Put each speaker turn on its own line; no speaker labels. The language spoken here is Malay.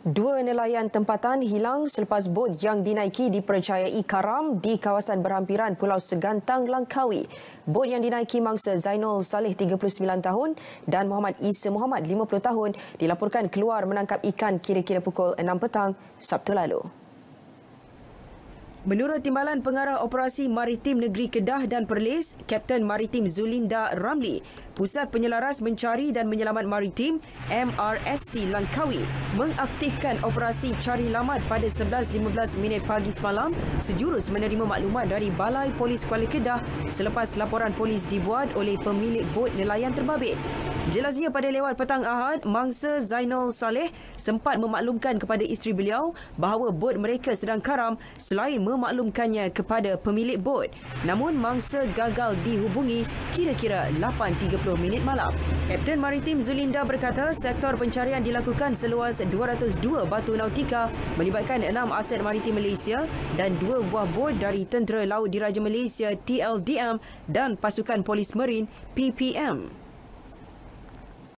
Dua nelayan tempatan hilang selepas bot yang dinaiki dipercayai karam di kawasan berhampiran Pulau Segantang, Langkawi. Bot yang dinaiki mangsa Zainul Saleh 39 tahun dan Muhammad Isa Muhammad 50 tahun dilaporkan keluar menangkap ikan kira-kira pukul 6 petang Sabtu lalu. Menurut Timbalan Pengarah Operasi Maritim Negeri Kedah dan Perlis, Kapten Maritim Zulinda Ramli, Pusat Penyelaras Mencari dan Menyelamat Maritim MRSC Langkawi mengaktifkan operasi cari lamat pada 11.15 minit pagi semalam sejurus menerima maklumat dari Balai Polis Kuala Kedah selepas laporan polis dibuat oleh pemilik bot nelayan terbabit. Jelasnya pada lewat petang Ahad, mangsa Zainul Saleh sempat memaklumkan kepada isteri beliau bahawa bot mereka sedang karam selain memaklumkannya kepada pemilik bot. Namun mangsa gagal dihubungi kira-kira 8.30 minit malam. Kapten Maritim Zulinda berkata sektor pencarian dilakukan seluas 202 batu nautika melibatkan enam aset maritim Malaysia dan dua buah bot dari Tentera Laut Diraja Malaysia TLDM dan Pasukan Polis Marin PPM.